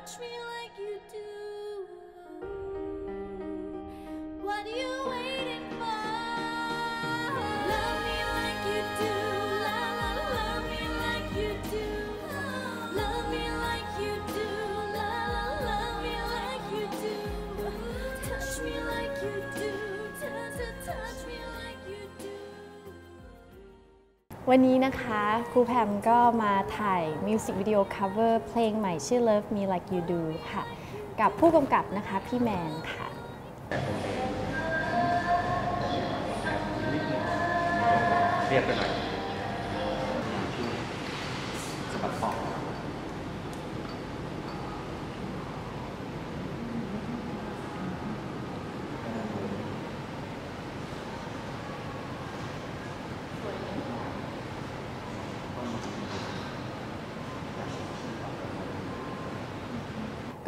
touch me like you do. What are you waiting for? Love me like you do, love me like you do. Love me like you do, love me like you do. Touch me like you do, touch me วันนี้นะคะครูแพมก็มาถ่ายมิวสิกวิดีโอ cover เพลงใหม่ชื่อ Love Me Like You Do ค่ะ กับผู้กำกับนะคะ พี่แมนค่ะ เรียกไปหน่อย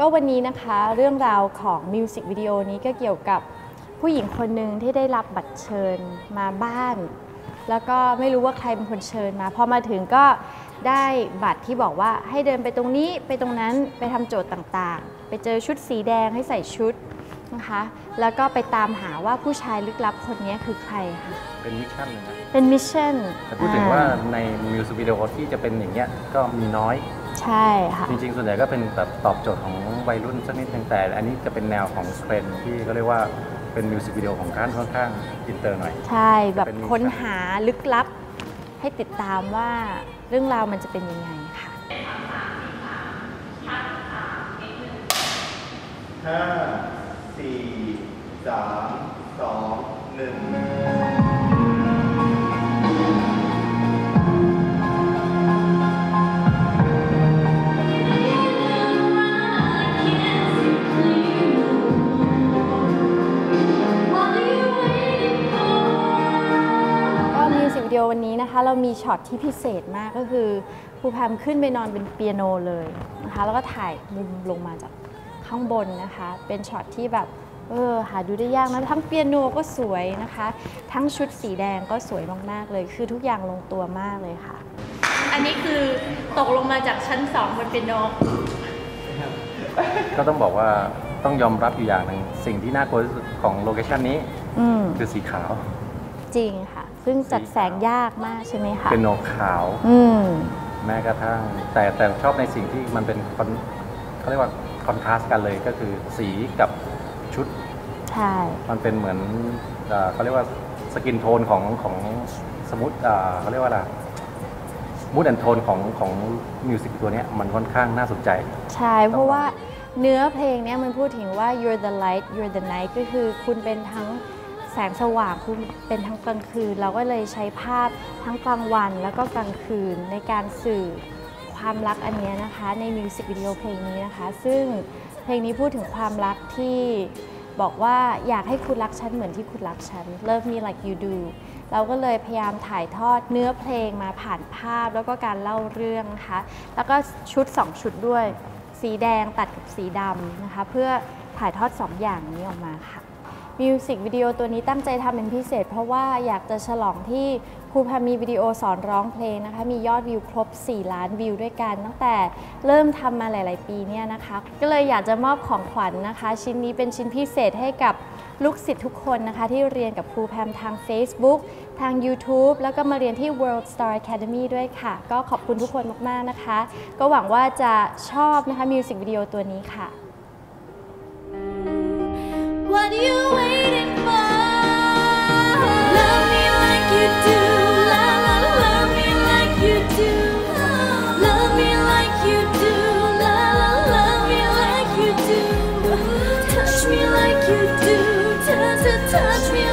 ก็วันนี้นะคะเรื่องราวของมิวสิกวิดีโอนี้ก็เกี่ยวกับผู้หญิงคนหนึ่งที่ได้รับบัตรเชิญมาบ้าน แล้วก็ไม่รู้ว่าใครเป็นคนเชิญมาพอมาถึงก็ได้บัตรที่บอกว่าให้เดินไปตรงนี้ไปตรงนั้นไปทำโจทย์ต่างๆ ไปเจอชุดสีแดงให้ใส่ชุดนะคะแล้วก็ไปตามหาว่าผู้ชายลึกลับคนนี้คือใครค่ะเป็น mission เลยนะเป็น mission แต่พูดถึงว่าในมิวสิกวิดีโอที่จะเป็นอย่างเงี้ยก็มีน้อย ใช่ค่ะ จริงๆ ส่วนใหญ่ก็เป็นแบบตอบโจทย์ของวัยรุ่นสักนิดนึงแต่ อันนี้จะเป็นแนวของเทรนด์ที่เขาเรียกว่าเป็นมิวสิกวิดีโอของการค่อนข้างอินเตอร์หน่อย ใช่แบบเป็น mission ค้นหาลึกลับ ให้ติดตามว่าเรื่องราวมันจะเป็นยังไงค่ะห้าสี่สามสองหนึ่ง เรามีช็อตที่พิเศษมากก็คือครูแพมขึ้นไปนอนเป็นเปียโนเลยนะคะแล้วก็ถ่ายมุมลงมาจากข้างบนนะคะ เป็นช็อตที่แบบเออหาดูได้ยากนะ ทั้งเปียโนก็สวยนะคะ ทั้งชุดสีแดงก็สวยมากๆเลย คือทุกอย่างลงตัวมากเลยค่ะ อันนี้คือตกลงมาจากชั้น2บนเปียโนก็ต้องบอกว่าต้องยอมรับอยู่อย่างหนึ่งสิ่งที่น่ากลัวที่สุดของโลเคชันนี้อืมคือสีขาว จริงค่ะ ซึ่งจัดแสงยากมากใช่ไหมคะ เป็นโทนขาว อืม แม้กระทั่ง แต่แต่ชอบในสิ่งที่มันเป็น con เขาเรียกว่า contrast กันเลยก็คือสีกับชุด ใช่ มันเป็นเหมือนเอ่อเขาเรียกว่า skin tone ของของสมมติเอ่อเขาเรียกว่าอะไร mood and tone ของของ music ตัวเนี้ยมันค่อนข้างน่าสนใจ ใช่ เพราะว่าเนื้อเพลงเนี้ยมันพูดถึงว่า you're the light you're the night ก็คือคุณเป็นทั้งแส งสว่างคุณเป็นทั้งกลางคืน เราก็เลยใช้ภาพทั้งกลางวันแล้วก็กลางคืนในการสื่อความรักอันเนี้ยนะคะในมิวสิกวิดีโอเพลงนี้นะคะ ซึ่งเพลงนี้พูดถึงความรักที่บอกว่าอยากให้คุณรักฉันเหมือนที่คุณรักฉัน Love me like you do เราก็เลยพยายามถ่ายทอดเนื้อเพลงมาผ่านภาพแล้วก็การเล่าเรื่องนะคะแล้วก็ชุด 2 ชุดด้วย สีแดงตัดกับสีดำนะคะ เพื่อถ่ายทอด 2อย่างนี้ออกมาค่ะ มิวสิกวิดีโอตัวนี้ตั้งใจทำเป็นพิเศษ เพราะว่าอยากจะฉลองที่ครูพามีวิดีโอสอนร้องเพลงนะคะมียอดวิวครบ 4 ล้านวิวด้วยกัน ตั้งแต่เริ่มทำมาหลาย ๆ ปีเนี่ยนะคะก็เลยอยากจะมอบของขวัญนะคะ ชิ้นนี้เป็นชิ้นพิเศษให้กับลูกศิษย์ทุกคนนะคะ ที่เรียนกับครูแพมทาง Facebook ทาง YouTube แล้วก็มาเรียนที่ World Star Academy ด้วยค่ะ ก็ขอบคุณทุกคนมาก ๆ นะคะ ก็หวังว่าจะชอบนะคะมิวสิกวิดีโอตัวนี้ค่ะ touch me